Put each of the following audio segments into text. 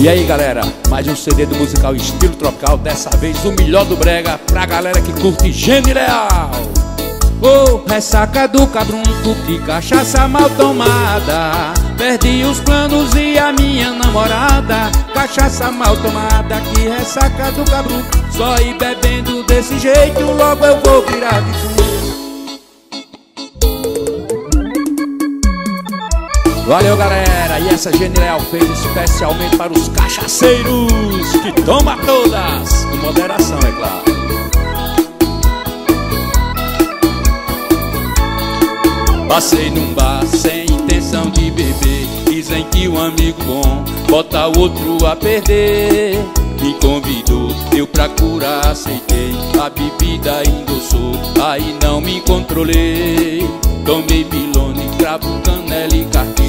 E aí galera, mais um CD do musical Estilo Tropical Dessa vez o melhor do brega Pra galera que curte Gene Leal. Ô, oh, ressaca do cabrunco, que cachaça mal tomada. Perdi os planos e a minha namorada. Cachaça mal tomada, que ressaca do cabrunco Só ir bebendo desse jeito, logo eu vou virar de fundo Valeu galera, e essa Genial fez especialmente para os cachaceiros Que toma todas, com moderação é claro. Passei num bar sem intenção de beber Dizem que um amigo bom bota o outro a perder. Me convidou, eu pra curar aceitei A bebida endossou, aí não me controlei. Tomei pilone, cravo, canela e carquejo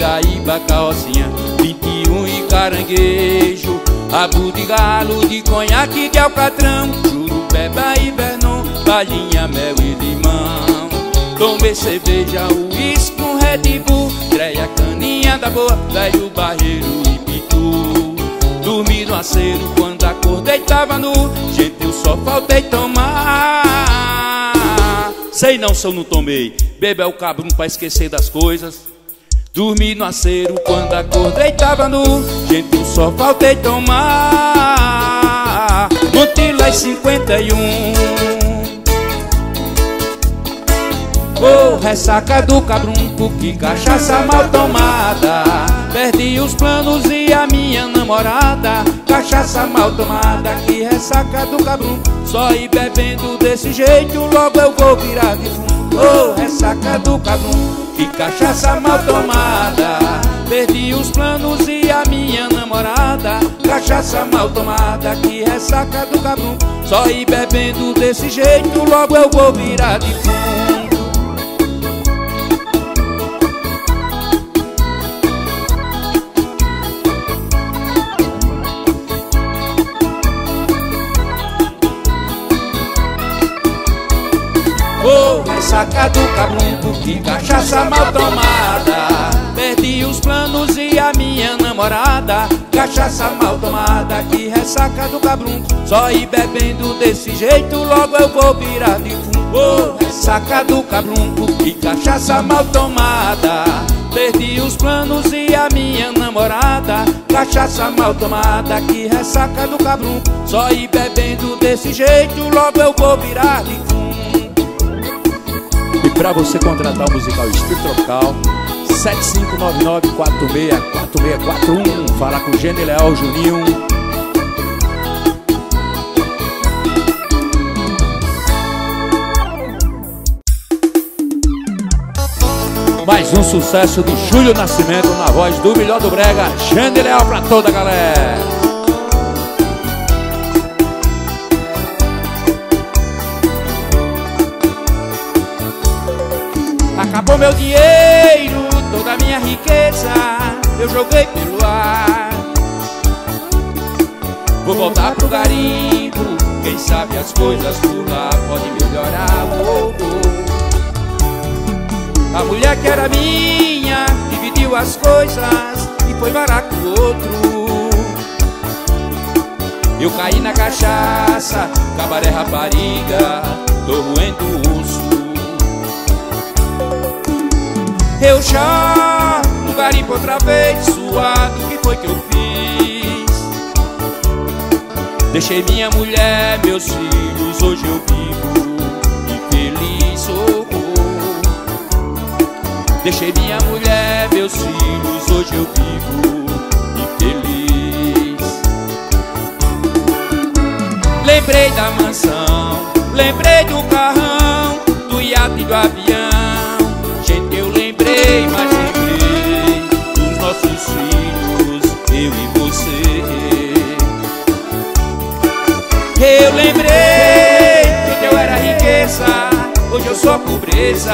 Pindaíba, carrocinha, 21 e caranguejo. Abu de galo, de conhaque, de alcatrão Jurupeba e vernon, balinha, mel e limão. Tomei cerveja, uísque com Red Bull Treia, caninha da boa, velho barreiro e pitu. Dormi no aceiro, quando acordei tava nu Gente, eu só faltei tomar. Sei não se eu não tomei Bebe é o cabrum pra esquecer das coisas Dormi no aceiro quando acordei tava nu. Gente, só faltei tomar. Montilás 51 Oh, ressaca do cabrunco, que cachaça mal tomada. Perdi os planos e a minha namorada. Cachaça mal tomada, que ressaca do cabrunco. Só ir bebendo desse jeito, logo eu vou virar de fundo Oh, ressaca do cabrunco, que cachaça mal tomada. Perdi os planos e a minha namorada. Cachaça mal tomada, que ressaca do cabrunco Só ir bebendo desse jeito, logo eu vou virar de fundo Ressaca do cabrunco, que cachaça mal tomada. Perdi os planos e a minha namorada. Cachaça mal tomada, que ressaca do cabrunco Só ir bebendo desse jeito, logo eu vou virar de Oh, ressaca do cabrunco, que cachaça mal tomada. Perdi os planos e a minha namorada. Cachaça mal tomada, que ressaca do cabrunco Só ir bebendo desse jeito, logo eu vou virar de fundo e para você contratar o musical Espírito Tropical 7599-464641 Fala com o Gene Leal Juninho. Mais um sucesso do Júlio Nascimento na voz do melhor do Brega Gene Leal pra toda a galera meu dinheiro, toda a minha riqueza Eu joguei pelo ar. Vou voltar pro garimpo Quem sabe as coisas por lá podem melhorar oh, oh. A mulher que era minha Dividiu as coisas E foi varar com o outro. Eu caí na cachaça Cabaré rapariga Tô roendo o urso eu já no garimpo outra vez Suado, o que foi que eu fiz? Deixei minha mulher, meus filhos Hoje eu vivo infeliz oh. Deixei minha mulher, meus filhos Hoje eu vivo infeliz Lembrei da mansão Lembrei do carrão Do iate e do avião Eu lembrei que eu era riqueza, hoje eu sou pobreza.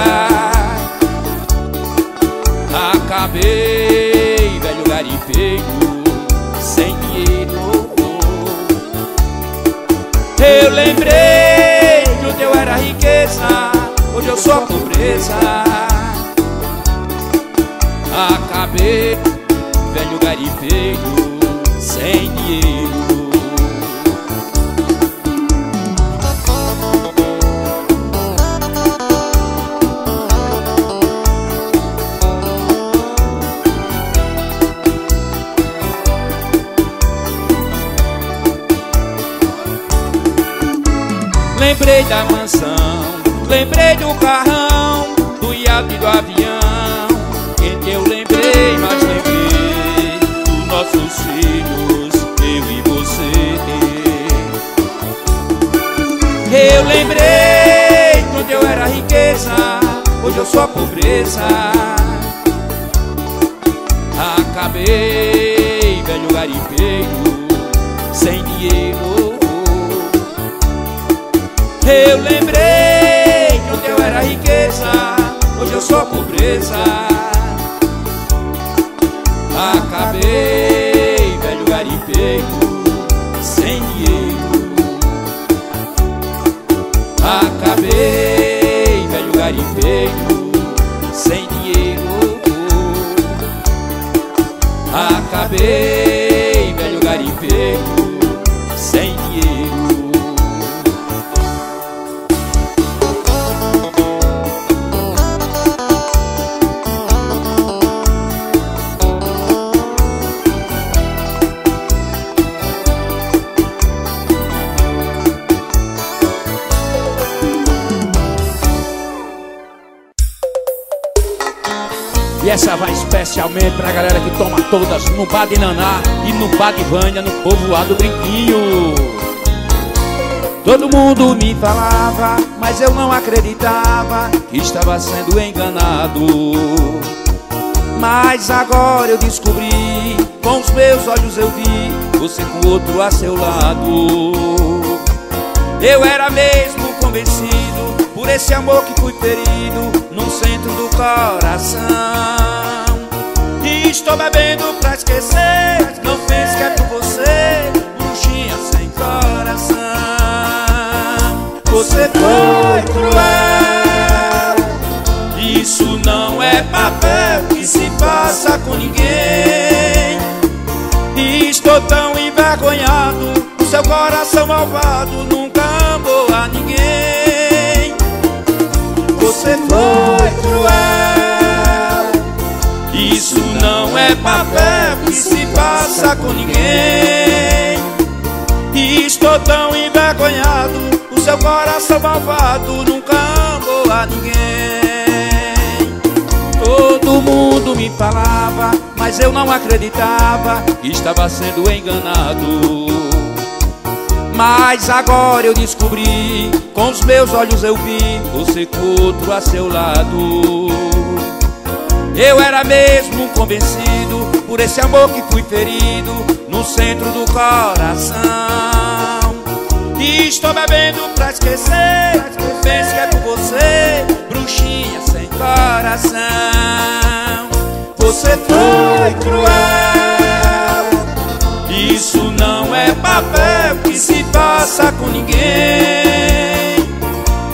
Acabei, velho garimpeiro, sem dinheiro. Eu lembrei que eu era riqueza, hoje eu sou pobreza. Acabei, velho garifeiro lembrei da mansão, lembrei do carrão, do iate do avião. Quem eu lembrei, mas lembrei dos nossos filhos, eu e você. Eu lembrei quando eu era riqueza, hoje eu sou a pobreza. Acabei, velho garimpeiro, Eu lembrei que onde eu era riqueza, hoje eu sou pobreza. Acabei, velho garimpeiro, sem dinheiro. Acabei, velho garimpeiro, sem dinheiro. Acabei, no bar Naná e no bar de Vânia, no povoado Brinquinho. Todo mundo me falava, mas eu não acreditava que estava sendo enganado. Mas agora eu descobri, com os meus olhos eu vi você com outro a seu lado. Eu era mesmo convencido por esse amor que fui ferido no centro do coração. Estou bebendo pra esquecer. Não pense que é por você. Bruxinha sem coração. Você foi cruel. Isso não é papel Que se passa com ninguém. E estou tão envergonhado. Seu coração malvado Nunca amou a ninguém. Você foi cruel isso não é papel que se passa com ninguém. E estou tão envergonhado O seu coração malvado nunca amou a ninguém. Todo mundo me falava Mas eu não acreditava Que estava sendo enganado. Mas agora eu descobri, com os meus olhos eu vi você com outro a seu lado. Eu era mesmo convencido por esse amor que fui ferido no centro do coração. E estou bebendo pra esquecer. Pense que é por você, bruxinha sem coração. Você foi cruel. Isso não é papel que se passa com ninguém.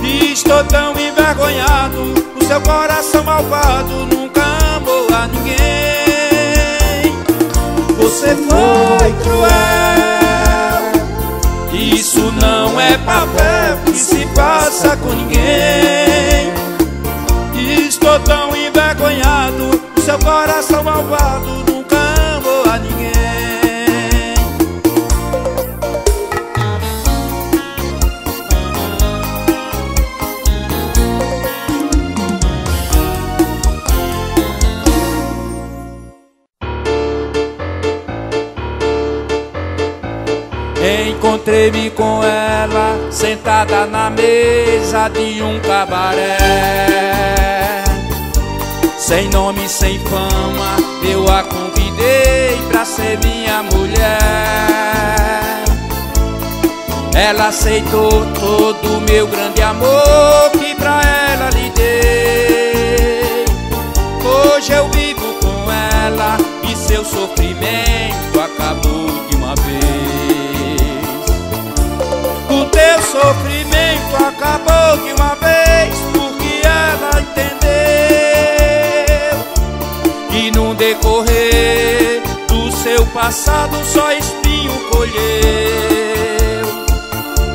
E estou tão envergonhado. O seu coração malvado você foi cruel. Isso não é papel que se passa com ninguém. Estou tão envergonhado Seu coração malvado Encontrei-me com ela sentada na mesa de um cabaré. Sem nome, sem fama, eu a convidei pra ser minha mulher. Ela aceitou todo o meu grande amor que pra ela lhe dei. Hoje eu vivo com ela e seu sofrimento acabou sofrimento acabou de uma vez Porque ela entendeu Que no decorrer do seu passado só espinho colheu.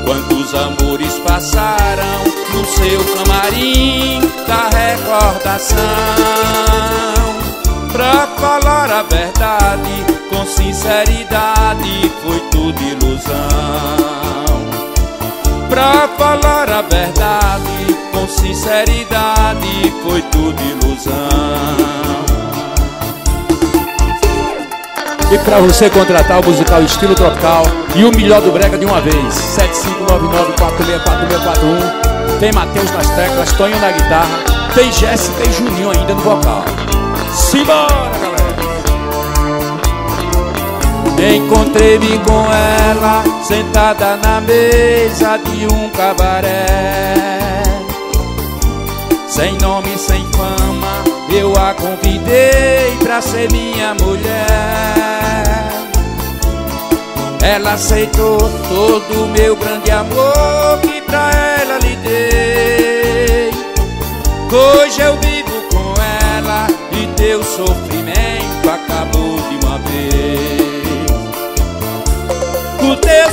Quantos amores passaram no seu camarim da recordação? Pra falar a verdade com sinceridade foi tudo ilusão Pra falar a verdade, com sinceridade, foi tudo ilusão. E para você contratar o musical estilo tropical e o melhor do brega de uma vez, 7599464641. Tem Matheus nas teclas, Tonho na guitarra, tem Jéssica e Juninho ainda no vocal. Simbora, galera! Encontrei-me com ela sentada na mesa de um cabaré. Sem nome, sem fama, eu a convidei pra ser minha mulher. Ela aceitou todo o meu grande amor que pra ela lhe dei. Hoje eu vivo com ela e teu sofrimento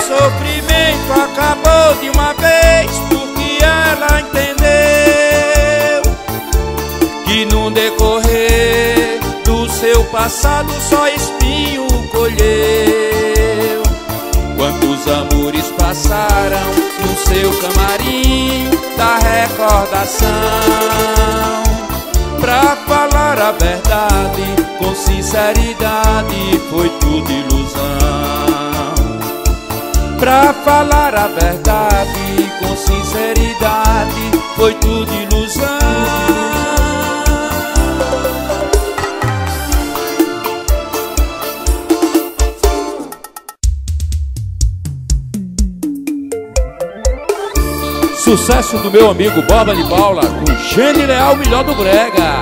sofrimento acabou de uma vez porque ela entendeu que no decorrer do seu passado só espinho colheu. Quantos amores passaram no seu camarim da recordação? Pra falar a verdade, com sinceridade, foi tudo ilusão. Pra falar a verdade, com sinceridade, foi tudo ilusão. Sucesso do meu amigo Boba de Paula com Gene Leal, melhor do Brega.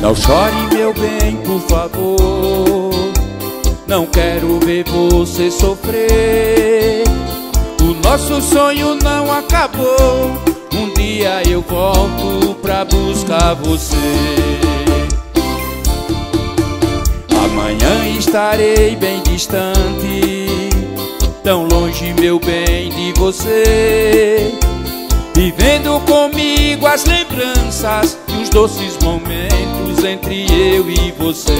Não chore, meu bem, por favor. Não quero ver você sofrer. O nosso sonho não acabou. Um dia eu volto pra buscar você. Amanhã estarei bem distante, tão longe, meu bem, de você. Vivendo comigo as lembranças doces momentos entre eu e você.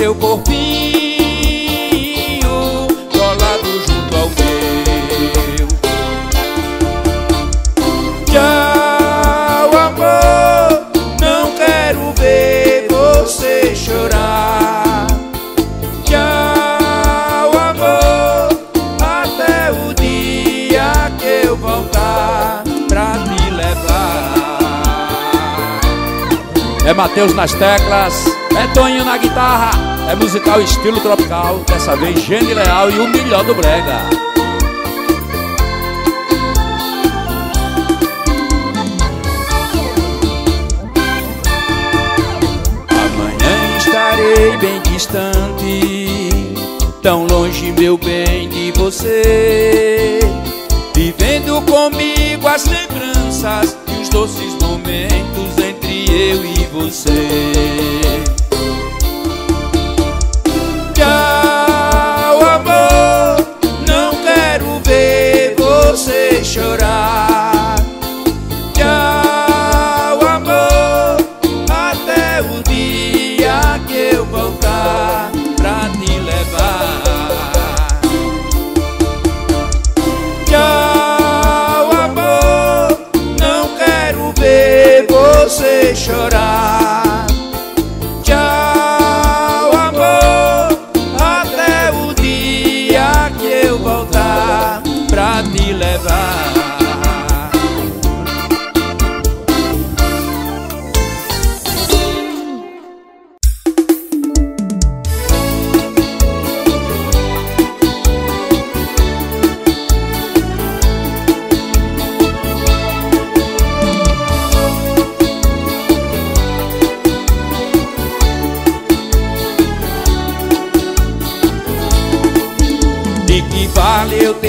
Seu corpinho colado junto ao meu. Tchau, amor, não quero ver você chorar. Tchau, amor, até o dia que eu voltar pra te levar. É Matheus nas teclas, é Toninho na guitarra, é musical estilo tropical, dessa vez Gene Leal e o melhor do Brega. Amanhã estarei bem distante, tão longe, meu bem, de você. Vivendo comigo as lembranças e os doces momentos entre eu e você. Chorar. Tchau, amor, até o dia que eu voltar pra te levar. Tchau, amor, não quero ver você chorar.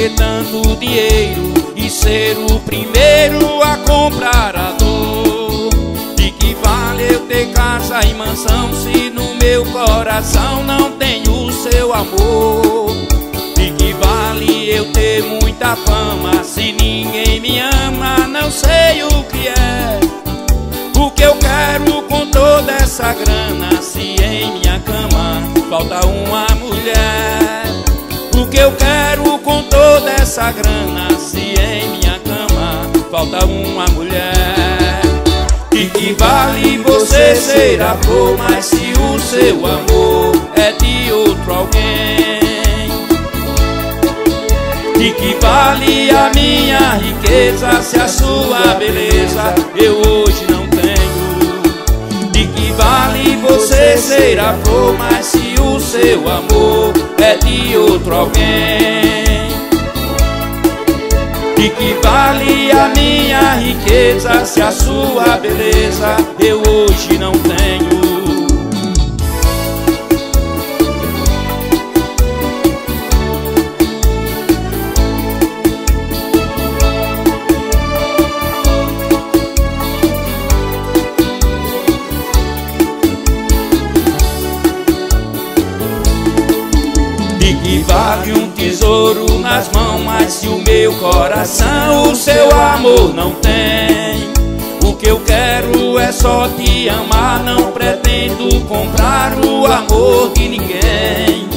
Ter tanto dinheiro e ser o primeiro a comprar a dor? De que vale eu ter casa e mansão se no meu coração não tenho o seu amor? De que vale eu ter muita fama se ninguém me ama? Não sei o que é. O que eu quero com toda essa grana se em minha cama falta uma mulher? Que eu quero com toda essa grana se em minha cama falta uma mulher? E que vale você ser a flor, mas se o seu amor é de outro alguém? De que vale a minha riqueza se a sua beleza eu hoje não tenho? De que vale você ser a flor, mas se o seu amor é de outro alguém? De que vale a minha riqueza se a sua beleza eu hoje não tenho? Nas mãos, mas se o meu coração o seu amor não tem? O que eu quero é só te amar, não pretendo comprar o amor de ninguém.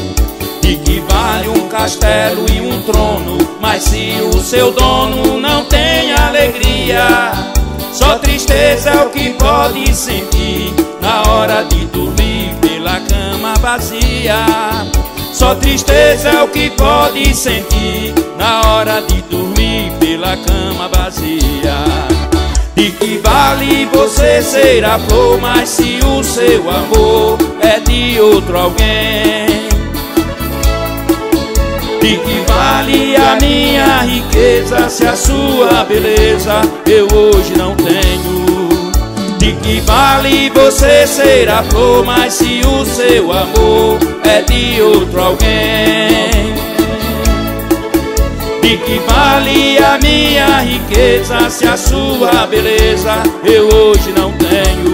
De que vale um castelo e um trono, mas se o seu dono não tem alegria, só tristeza é o que pode sentir na hora de dormir pela cama vazia. Só tristeza é o que pode sentir na hora de dormir pela cama vazia. De que vale você ser a flor, mas se o seu amor é de outro alguém? De que vale a minha riqueza se a sua beleza eu hoje não tenho? De que vale você ser a flor, mas se o seu amor é de outro alguém? De que vale a minha riqueza se a sua beleza eu hoje não tenho?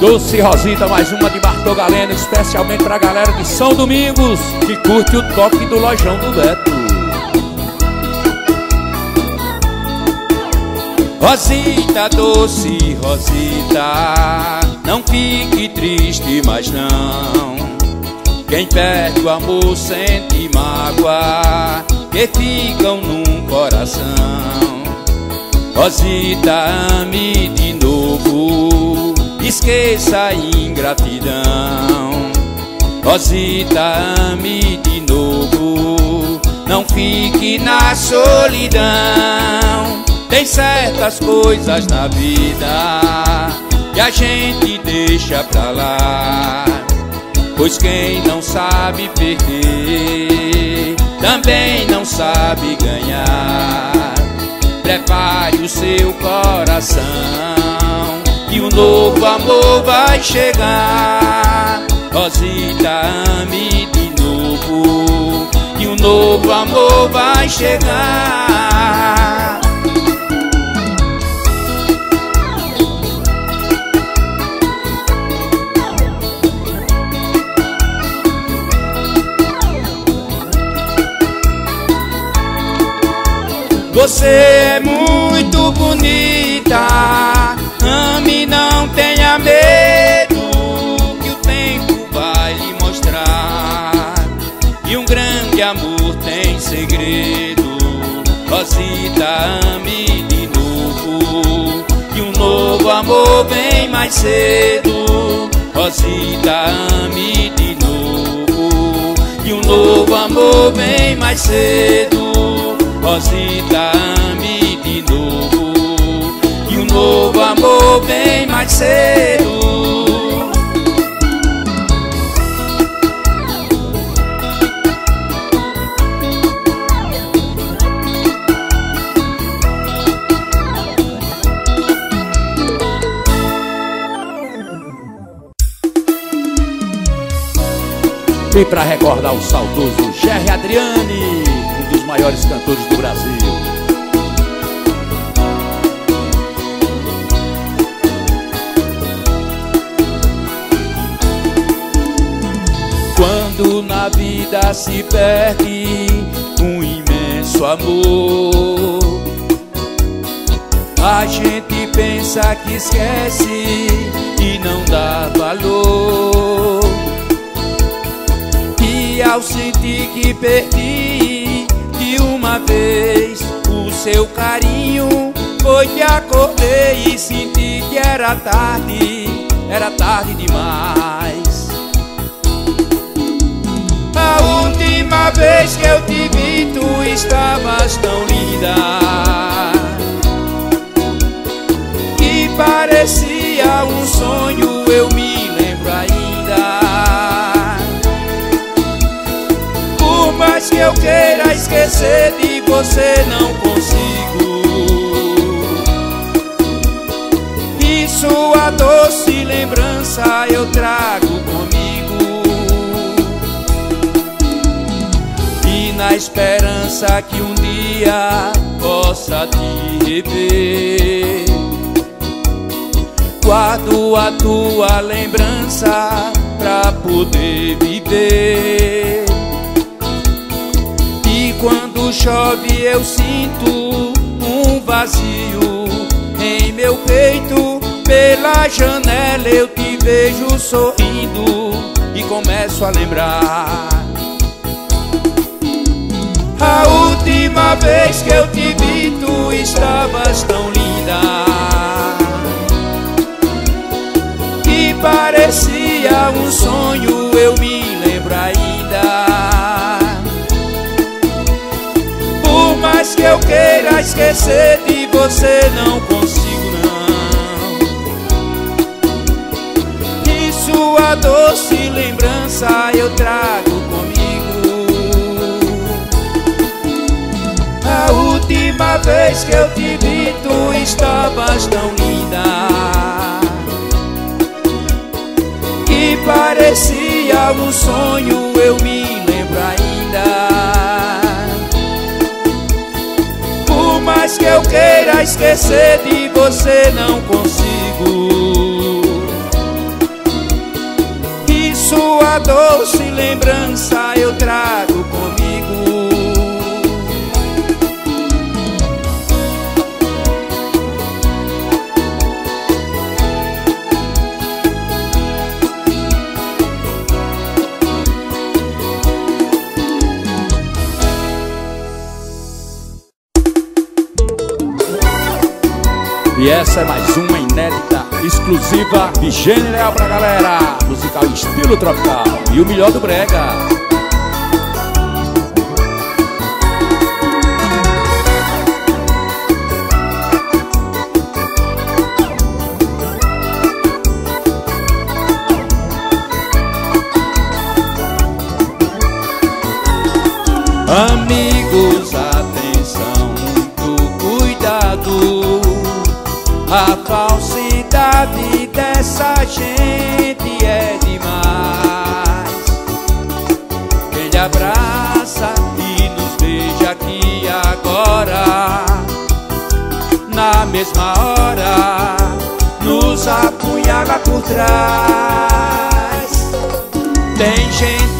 Doce Rosita, mais uma de Bartô Galeno, especialmente pra galera de São Domingos, que curte o toque do Lojão do Beto. Rosita, doce Rosita, não fique triste, mas não. Quem perde o amor sente mágoa, que ficam num coração. Rosita, ame de novo, esqueça a ingratidão. Rosita, ame de novo, não fique na solidão. Tem certas coisas na vida que a gente deixa pra lá. Pois quem não sabe perder também não sabe ganhar. Prepare o seu coração que um novo amor vai chegar. Rosita, ame de novo que um novo amor vai chegar. Você é muito bonita, amor vem mais cedo. Rosita, ame de novo, que um novo amor vem mais cedo. Rosita, ame de novo E um novo amor mais mais cedo. Para recordar o saudoso Jerry Adriani, um dos maiores cantores do Brasil. Quando na vida se perde um imenso amor, a gente pensa que esquece e não dá valor ao sentir que perdi de uma vez. O seu carinho Foi que acordei e senti que era tarde, era tarde demais. A última vez que eu te vi tu estavas tão linda. Que parecia um sonho mais que eu queira esquecer de você não consigo. E sua doce lembrança eu trago comigo. E na esperança que um dia possa te rever. Guardo a tua lembrança pra poder viver quando chove eu sinto um vazio em meu peito. Pela janela eu te vejo sorrindo e começo a lembrar. A última vez que eu te vi tu estavas tão linda. Que parecia um sonho eu me lembro ainda mais que eu queira esquecer de você não consigo não. E sua doce lembrança eu trago comigo. A última vez que eu te vi tu estavas tão linda. Que parecia um sonho eu me esquecer de você não consigo. E sua doce lembrança eu trago essa é mais uma inédita, exclusiva de Gênio Leal pra galera. Musical estilo tropical e o melhor do brega. Amigos, falsidade dessa gente é demais. Quem lhe abraça e nos beija aqui agora. Na mesma hora nos apunhala por trás. Tem gente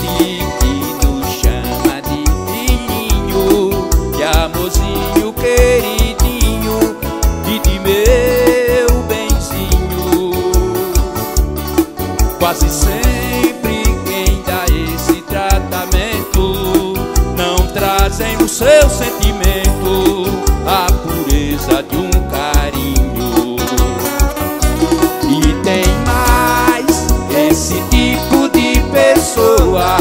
Quase sempre quem dá esse tratamento. Não trazem o seu sentimento A pureza de um carinho. E tem mais esse tipo de pessoa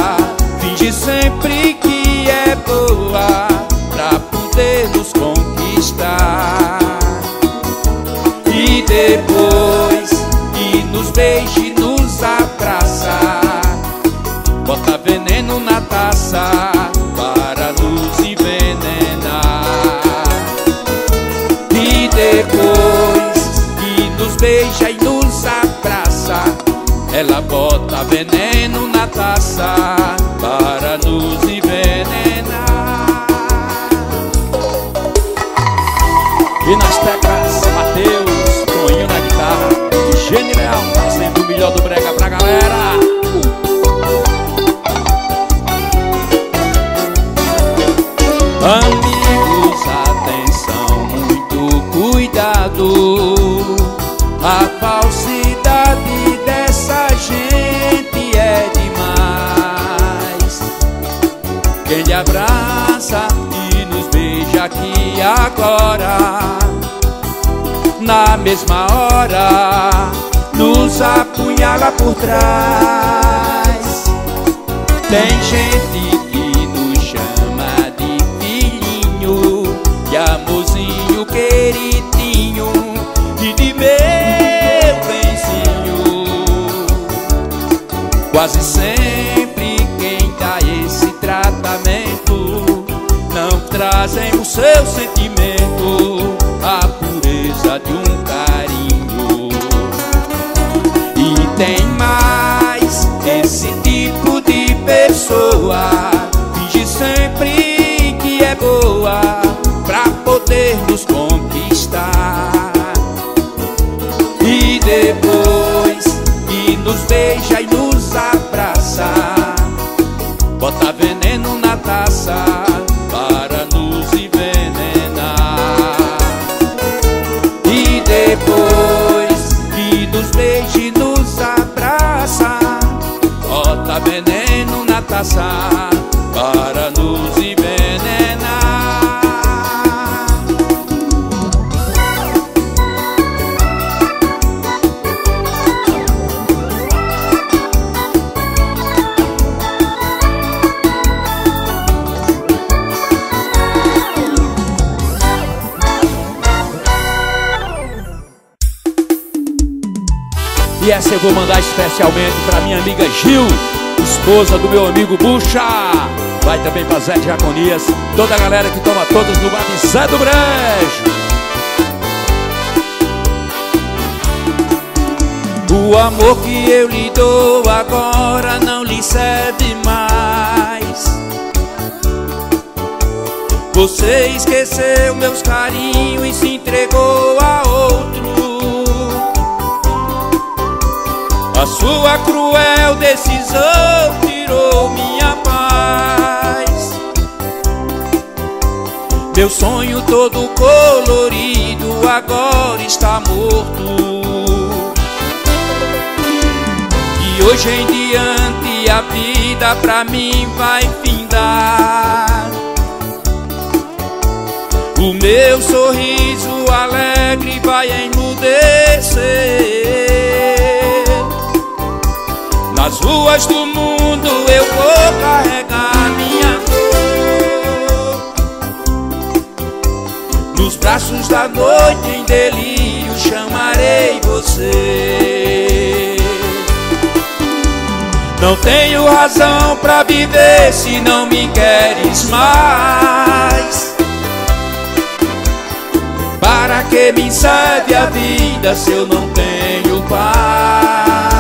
Finge sempre que é boa Pra poder nos conquistar. E depois na por trás. Tem gente que nos chama de filhinho, de amorzinho queridinho e de meu benzinho. Quase sempre quem dá esse tratamento não trazem o seu sentimento, nos beija e nos abraça. Bota veneno na taça Para nos envenenar. E depois que nos beija e nos abraça Bota veneno na taça E essa eu vou mandar especialmente pra minha amiga Gil, esposa do meu amigo Bucha. Vai também pra Zé de Jaconias, toda a galera que toma todas no bar de Zé do Brejo. O amor que eu lhe dou agora não lhe serve mais. Você esqueceu meus carinhos e se entregou a outro. Sua cruel decisão tirou minha paz. Meu sonho todo colorido agora está morto. E hoje em diante a vida pra mim vai findar. O meu sorriso alegre vai emudecer. Nas ruas do mundo eu vou carregar minha dor. Nos braços da noite em delírio chamarei você. Não tenho razão pra viver se não me queres mais. Para que me serve a vida se eu não tenho paz?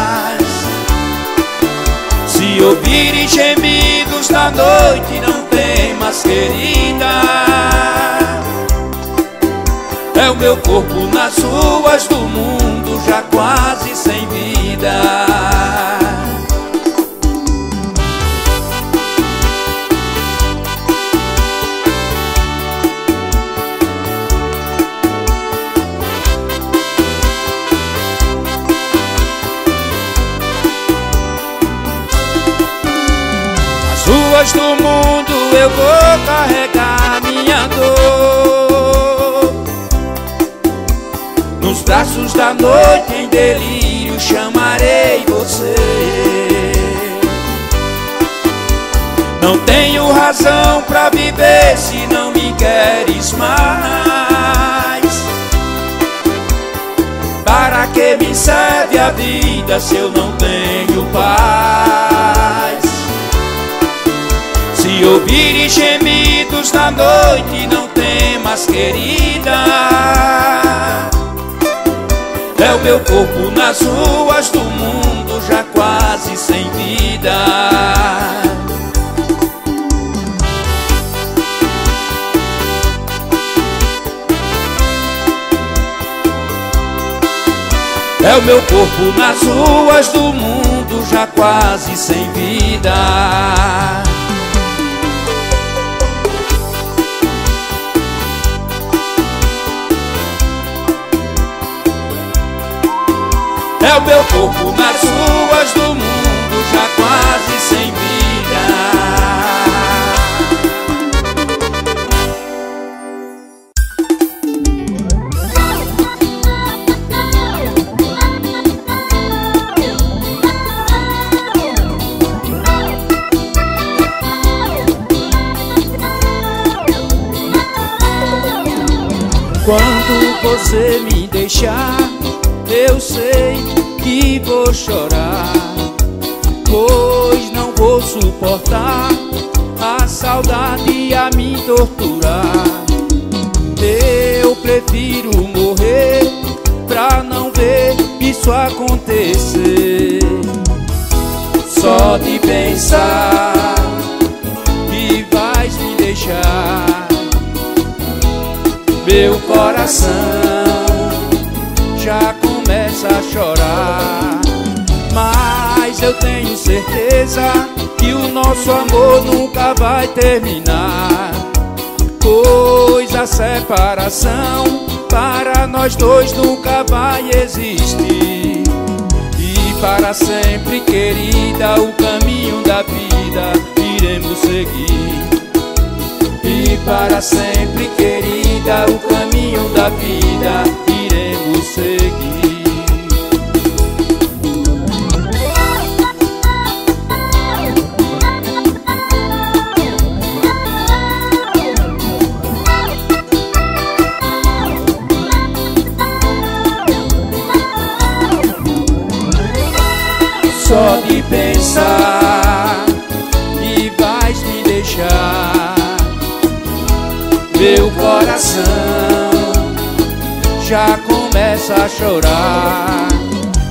Se ouvires gemidos da noite, não temas, querida. É o meu corpo nas ruas do mundo, já quase sem vida. Ruas do mundo eu vou carregar minha dor. Nos braços da noite em delírio chamarei você. Não tenho razão pra viver se não me queres mais. Para que me serve a vida se eu não tenho paz? Ouvir gemidos na noite não temas, querida. É o meu corpo nas ruas do mundo já quase sem vida. É o meu corpo nas ruas do mundo já quase sem vida É o meu corpo nas ruas do mundo já quase sem vida. Quando você me deixar, eu sei que vou chorar, pois não vou suportar a saudade a me torturar. Eu prefiro morrer pra não ver isso acontecer. Só de pensar que vais me deixar meu coração já certeza que o nosso amor nunca vai terminar. Pois a separação para nós dois nunca vai existir. E para sempre, querida, o caminho da vida iremos seguir. E para sempre, querida, o caminho da vida iremos seguir. Já começa a chorar.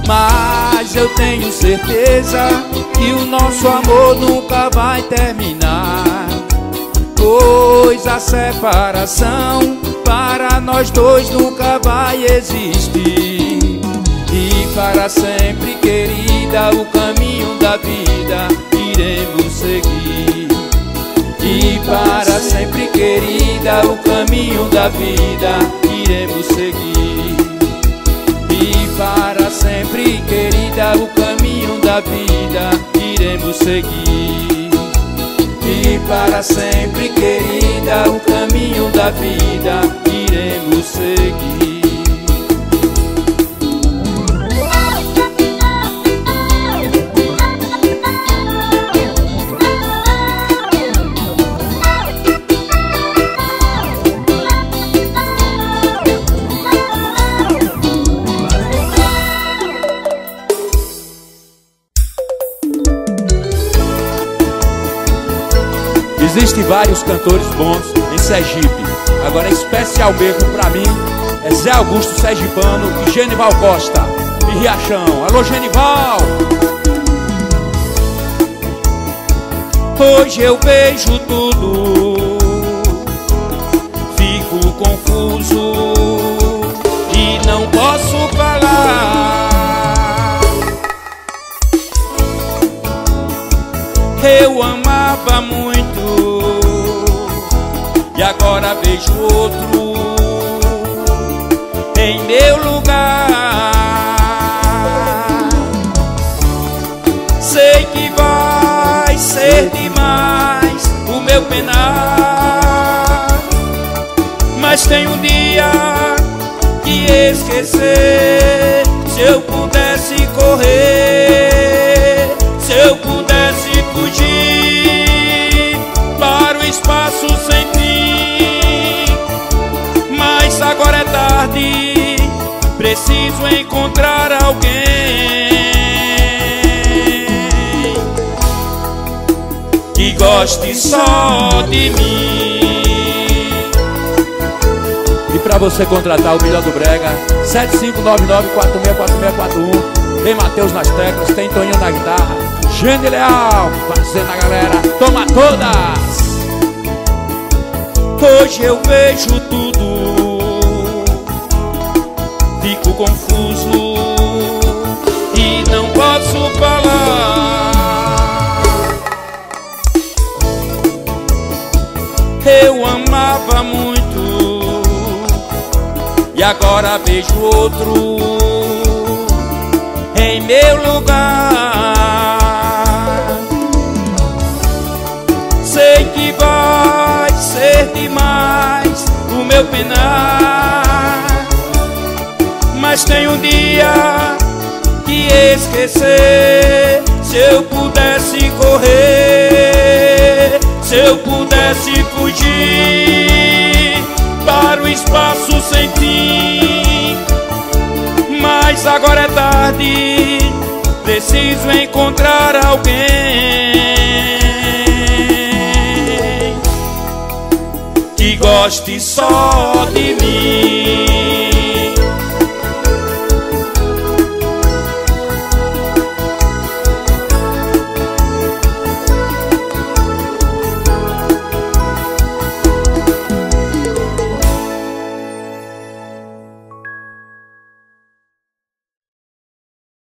Mas eu tenho certeza que o nosso amor nunca vai terminar. Pois a separação para nós dois nunca vai existir. E para sempre, querida, o caminho da vida iremos seguir. Para sempre, querida, o caminho da vida iremos seguir. E para sempre, querida, o caminho da vida iremos seguir. E para sempre, querida, o caminho da vida iremos seguir. Vários cantores bons em Sergipe. Agora, especial mesmo pra mim é Zé Augusto Sergipano e Genival Costa, de Riachão. Alô, Genival! Hoje eu vejo tudo, fico confuso outro em meu lugar. Sei que vai ser demais o meu penar, mas tem um dia que esquecer. Se eu pudesse correr, se eu pudesse preciso encontrar alguém que goste só de mim. E pra você contratar o melhor do Brega, 7599-464641. Tem Matheus nas teclas, tem Toninho na guitarra, Gene Leal, fazendo a galera, toma todas! Hoje eu vejo tudo, Eu amava muito e agora vejo outro em meu lugar. Sei que vai ser demais o meu penar, mas tem um dia que esquecer. Se eu pudesse correr, se eu pudesse fugir para o espaço sem fim. Mas agora é tarde, preciso encontrar alguém que goste só de mim.